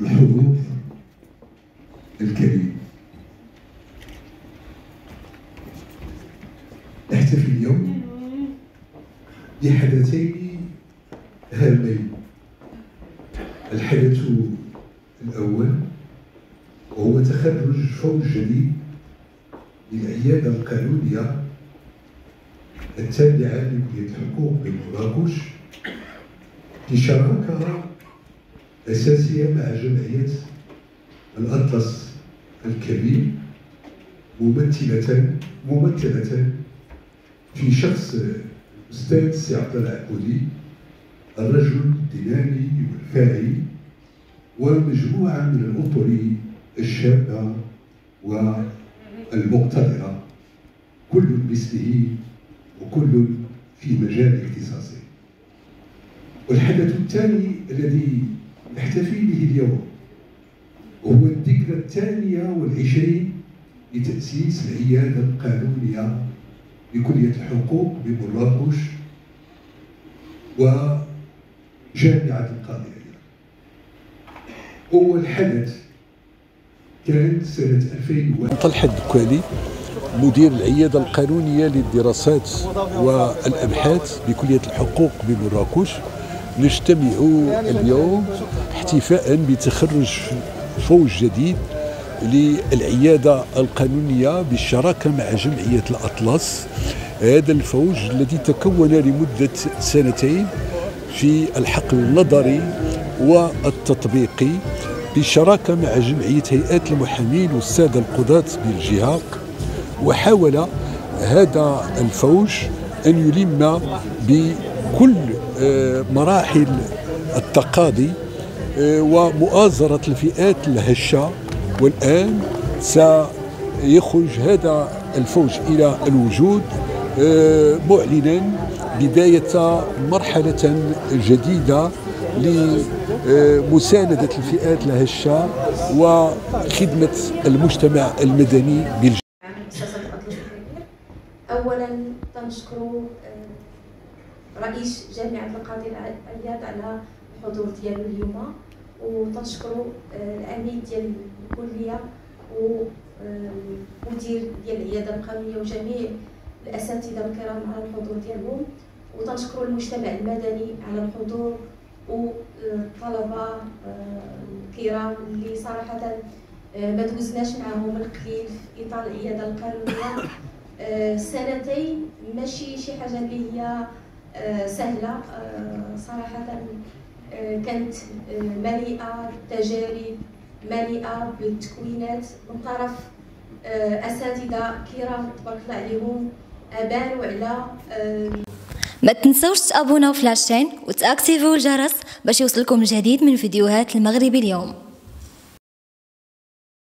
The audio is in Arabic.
الحروف الكريم نحتفل اليوم بحدثين هامين. الحدث الأول وهو تخرج فوج جديد للعيادة القانونية التابعة لكلية الحقوق بمراكش بشراكة أساسية مع جمعية الأطلس الكبير ممثلة ممثلة في شخص الأستاذ سي عبد العبودي الرجل الدينامي والفاعل ومجموعة من الأطر الشابة والمقتدرة كل باسمه وكل في مجال اختصاصه. والحدث الثاني الذي نحتفي به اليوم. وهو الذكرى الثانية والعشرين لتأسيس العيادة القانونية بكلية الحقوق بمراكش وجامعة القادرية أول حدث كان سنة 2001 طلحة الدكالي مدير العيادة القانونية للدراسات والأبحاث بكلية الحقوق بمراكش نجتمع اليوم احتفاء بتخرج فوج جديد للعيادة القانونية بالشراكة مع جمعية الأطلس. هذا الفوج الذي تكون لمدة سنتين في الحقل النظري والتطبيقي بالشراكة مع جمعية هيئات المحامين والسادة القضاة بالجهة وحاول هذا الفوج أن يلم بكل مراحل التقاضي آه، ومؤازرة الفئات الهشة والآن سيخرج هذا الفوج إلى الوجود آه، معلنا بداية مرحلة جديدة لمساندة الفئات الهشة وخدمة المجتمع المدني بالجميع. اولا تنشكر رئيس جامعه القاضي العياد على الحضور ديالو اليوم وتنشكروا العميد ديال الكلية ومدير ديال العيادة القانونية وجميع الأساتذة الكرام على الحضور ديالهم وتنشكروا المجتمع المدني على الحضور والطلبه الكرام اللي صراحة ما دوزناش معاهم القليل في إطار العيادة القانونية. سنتين ماشي شي حاجة اللي هي سهلة صراحة كانت مليئة بالتجارب مليئة بالتكوينات من طرف أساتذة كرام تبارك الله عليهم ابانوا على ما تنسوش تابوناو في لاشين وتاكتيفيو الجرس باش يوصلكم الجديد من فيديوهات المغرب اليوم.